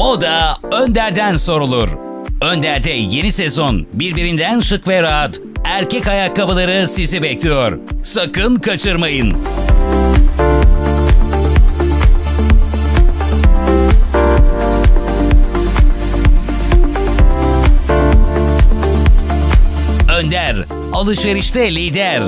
Moda Önder'den sorulur. Önder'de yeni sezon birbirinden şık ve rahat erkek ayakkabıları sizi bekliyor. Sakın kaçırmayın. Önder, alışverişte lider.